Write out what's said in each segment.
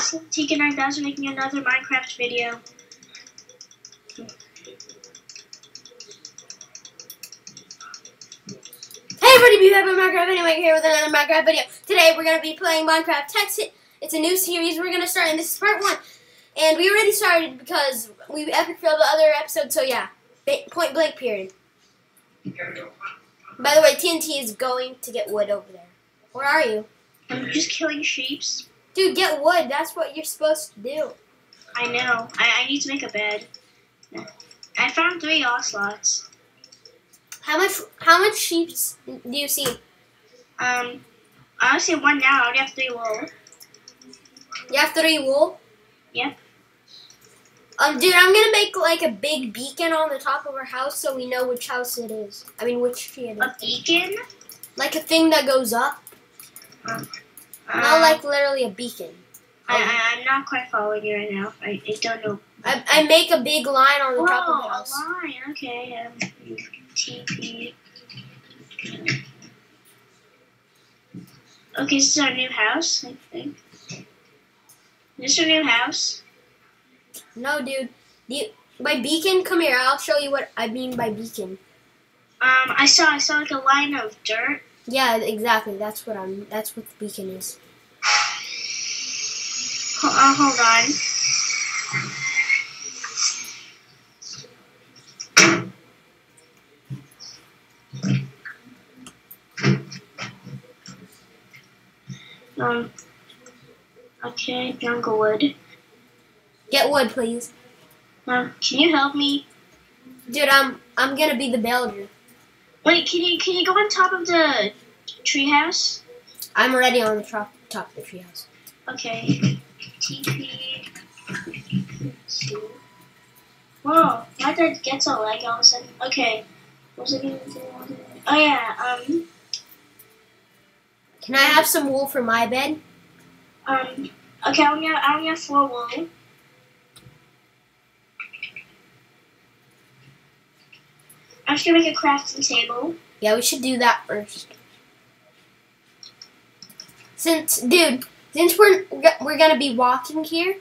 guys, TK9000 making another Minecraft video. Hey everybody, be back with Minecraft anyway here with another Minecraft video. Today we're gonna be playing Minecraft Hexxit. It's a new series we're gonna start, and this is part one. And we already started because we epic failed the other episode. So yeah, point blank period. By the way, TNT is going to get wood over there. Where are you, I'm just killing sheeps. Dude? Get wood. That's what you're supposed to do. I know. I, I need to make a bed. I found three ocelots. How much? How much sheep do you see? Um, I only see one now. I already have three wool. You have three wool. Yep. Um, dude, I'm gonna make like a big beacon on the top of our house so we know which house it is. I mean, which tree it is. A beacon. Like a thing that goes up, Uh, not like literally a beacon. I, I'm not quite following you right now. I, I don't know. I, I make a big line on the top of the Whoa, a house. line. Okay. Um. Okay, this is our new house, I think. This is our new house. No, dude. You, by beacon, come here. I'll show you what I mean by beacon. Um, I saw I saw like a line of dirt. Yeah, exactly. That's what I'm. That's what the beacon is. Uh, hold on. Um. Okay, jungle wood. Get wood, please, Um, can you help me? dude. I'm I'm gonna be the builder. Wait, can you can you go on top of the treehouse? I'm already on the top top of the treehouse. Okay. TP. Whoa, why did it get so lag all of a sudden? Okay. What was I gonna do? Oh yeah, um, Can I have some wool for my bed? um, okay, I only have, I only have four wool. I'm just gonna make a crafting table. Yeah, we should do that first. Since, dude, since we're we're gonna be walking here,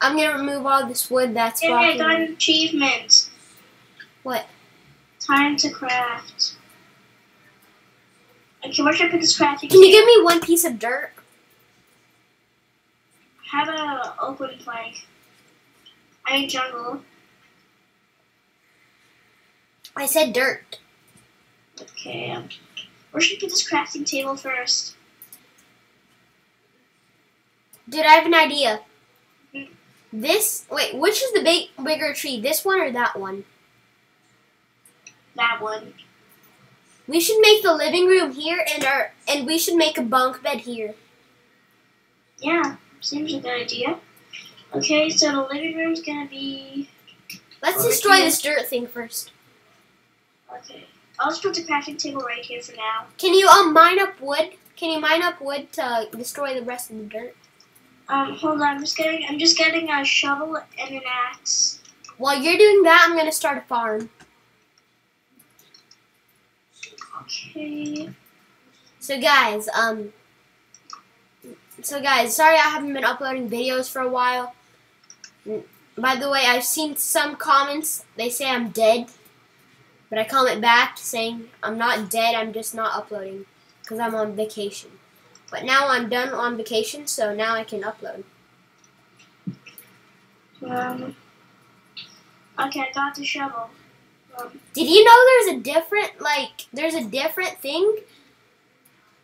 I'm gonna remove all this wood that's I blocking. got an achievement. What? Time to craft. Okay, where should I put this crafting Can you give me one piece of dirt? Have a open plank. I mean jungle. I said dirt. Okay. Um, where should we put this crafting table first? Dude, I have an idea. Hmm. This wait, which is the big bigger tree? This one or that one? That one. We should make the living room here and our and we should make a bunk bed here. Yeah, seems like a good idea. Okay, so the living room's gonna be. Let's destroy here. this dirt thing first. Okay. I'll just put the crafting table right here for now. Can you um mine up wood? Can you mine up wood to destroy the rest of the dirt? Um, hold on. I'm just getting. I'm just getting a shovel and an axe. While you're doing that, I'm gonna start a farm. Okay. So guys, um, so guys, sorry I haven't been uploading videos for a while. By the way, I've seen some comments. They say I'm dead, but I comment back saying I'm not dead. I'm just not uploading because I'm on vacation. But now I'm done on vacation, so now I can upload. Um. Okay, I got the shovel. Um, Did you know there's a different like there's a different thing?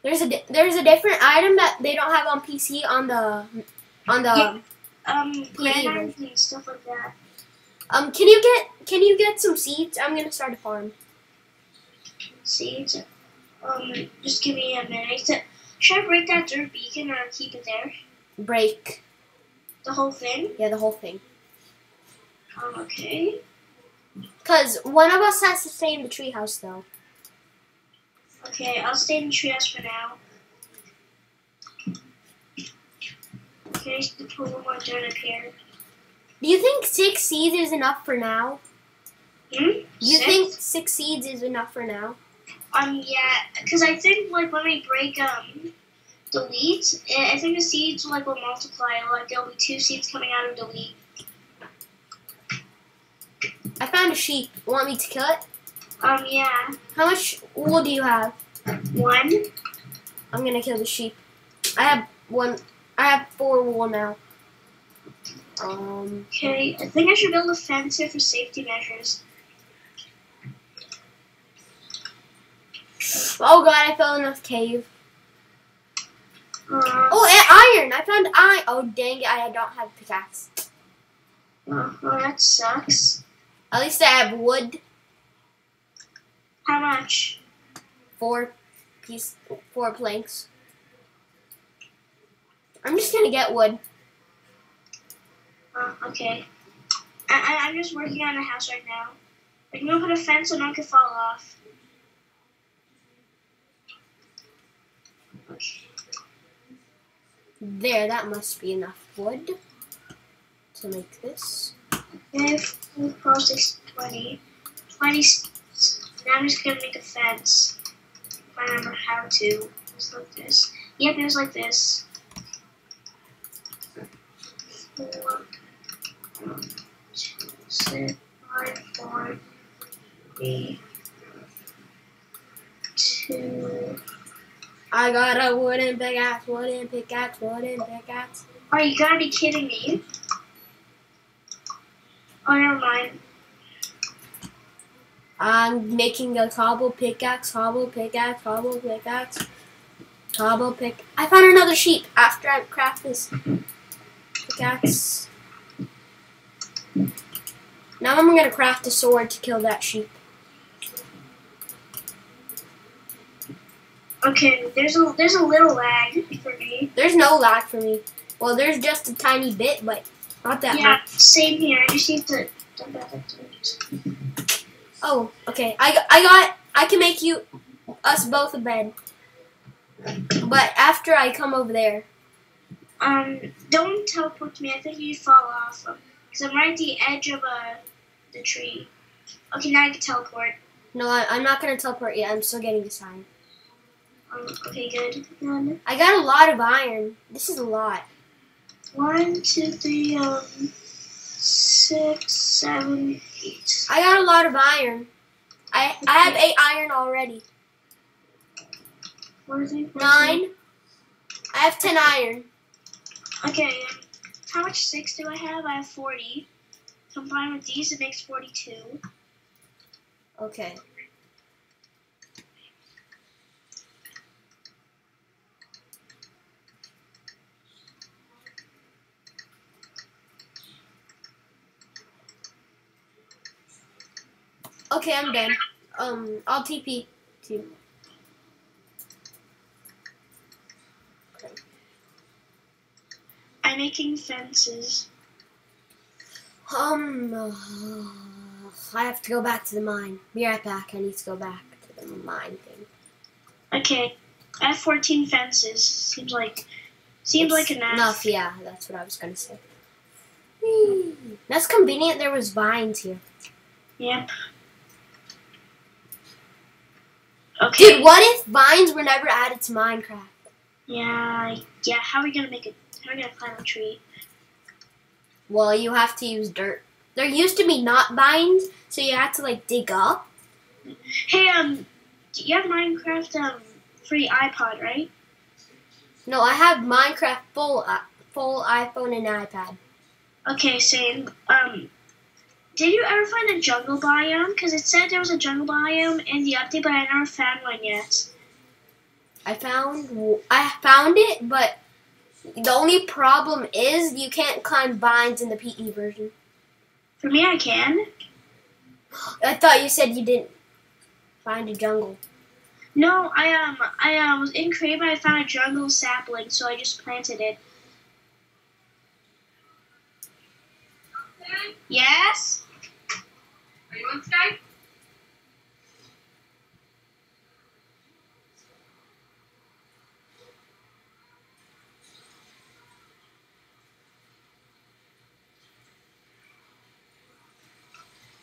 There's a there's a different item that they don't have on PC on the on the Yeah. um, Yeah, and stuff like that. Um can you get can you get some seeds? I'm gonna start a farm. Seeds. Um, just give me a minute. Should I break that dirt beacon or keep it there? Break. The whole thing? Yeah, the whole thing. Um, okay. Cause one of us has to stay in the treehouse though. Okay, I'll stay in the treehouse for now. Okay, just put one more dirt up here. Do you think six seeds is enough for now? Hmm? Do you Six? think six seeds is enough for now? Um, yeah, because I think like when we break um delete, I I think the seeds like will multiply. Like there'll be two seeds coming out of the delete. I found a sheep. Want me to kill it? Um, yeah, How much wool do you have? one. I'm gonna kill the sheep. I have one. I have four wool now. Um. Okay, I think I should build a fence here for safety measures. Oh god, I fell in a cave. Uh, Oh, iron! I found iron. Oh dang it! I don't have pickaxe. oh, well, that sucks. At least I have wood. How much? Four piece, four planks. I'm just gonna get wood. Uh, okay. I, I, I'm just working on the house right now. I'm gonna put a fence so no one can fall off. Okay. There, that must be enough wood to make this. If we process 20, 20, s- now I'm just gonna make a fence. If I remember how to. Just like this. Yep, it was like this. Four, two, six, five, three, two. I got a wooden pickaxe, wooden pickaxe, wooden pickaxe. Are you gotta be kidding me? Oh, never mind. I'm making a cobble pickaxe, cobble pickaxe, cobble pickaxe, cobble pick. I found another sheep after I craft this pickaxe. Now I'm gonna craft a sword to kill that sheep. Okay, there's a there's a little lag for me. There's no lag for me. Well, there's just a tiny bit, but not that Yeah, much. same here. I just need to. Oh, okay. I, I got. I can make you, us both a bed. But after I come over there. Um, don't teleport to me. I think you fall off. Because I'm right at the edge of uh, the tree. Okay, now I can teleport. No, I, I'm not gonna teleport yet. I'm still getting the sign. Um, okay, good. Then I got a lot of iron. This is a lot. one, two, three, um, six, seven, eight. I got a lot of iron. I I have eight iron already. What is it? Nine. I have ten iron. Okay, how much six do I have? I have 40. Combined with these, it makes 42. Okay. Okay, I'm done. Um, I'll TP to you. I'm making fences. Um, uh, I have to go back to the mine. Be right back. I need to go back to the mine thing. Okay, I have 14 fences. Seems like seems It's like enough. Enough, yeah. That's what I was gonna say. Whee. That's convenient. There was vines here. Yep. Okay. Dude, what if vines were never added to Minecraft? Yeah, yeah. How are we gonna make it? How are gonna climb a tree? Well, you have to use dirt. There used to be not vines, so you had to like dig up. Hey, um, do you have Minecraft um free iPod, right? No, I have Minecraft full uh, full iPhone and iPad. Okay, same. Um, did you ever find a jungle biome? Because it said there was a jungle biome in the update, but I never found one yet. I found I found it, but the only problem is you can't climb vines in the PE version. For me, I can. I thought you said you didn't find a jungle. No, I um, I um, was in Crave and I found a jungle sapling, so I just planted it. Yes. Are you on Skype?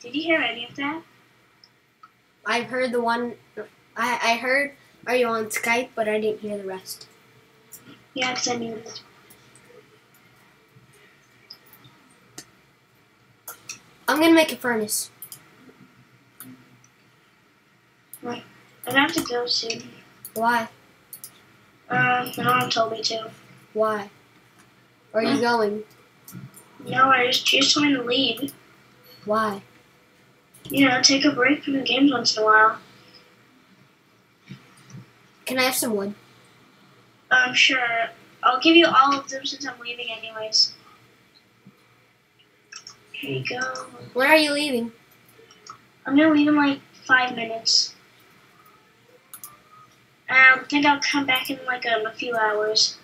Did you hear any of that? I heard the one. I I heard. Are you on Skype? But I didn't hear the rest. Yeah, because I knew it. I'm gonna make a furnace. I have to go soon. Why? Um, my mom told me to. Why? Where are you going? No, I just she just told me to leave. Why? You know, take a break from the games once in a while. Can I have some wood? Um, sure. I'll give you all of them since I'm leaving anyways. Here you go. When are you leaving? I'm gonna leave in like five minutes. Um, I think I'll come back in like um, a few hours.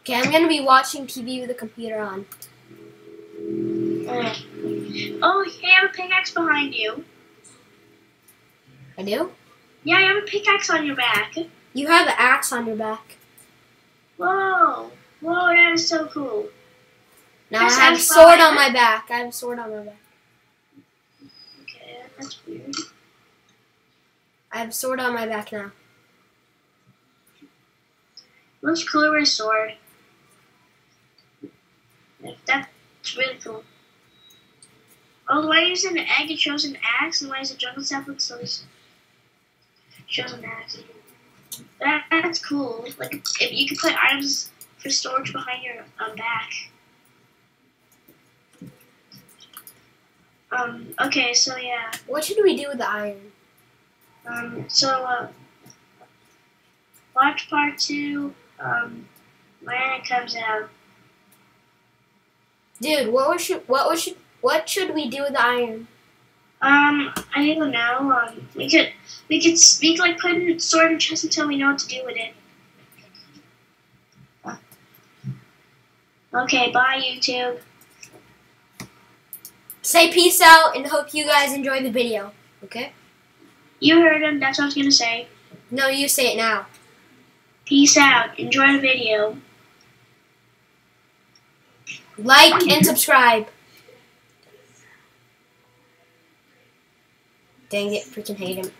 Okay, I'm gonna be watching TV with the computer on. Uh, oh, hey, I have a pickaxe behind you. I do? Yeah, I have a pickaxe on your back. You have an axe on your back. Whoa, whoa, that is so cool. Now I have a sword on my back. I have a sword on my back. Okay, that's weird. I have a sword on my back now. Looks cooler with a sword. That's really cool. Oh, the way I use an egg, it shows an axe, and the way it's a jungle sapling, so it shows an axe. That, that's cool. Like, if you could put items for storage behind your um, back. Um, okay, so yeah. What should we do with the iron? Um, so, uh, watch part two, um, when it comes out. Dude, what was should what was should what should we do with the iron? Um, I don't know. Um, we could, we could, we could like put it in store in chest until we know what to do with it. Okay, bye YouTube. Say peace out and hope you guys enjoy the video. Okay? You heard him. That's what I was gonna say. No, you say it now. Peace out. Enjoy the video. Like and subscribe. Dang it, freaking hate him.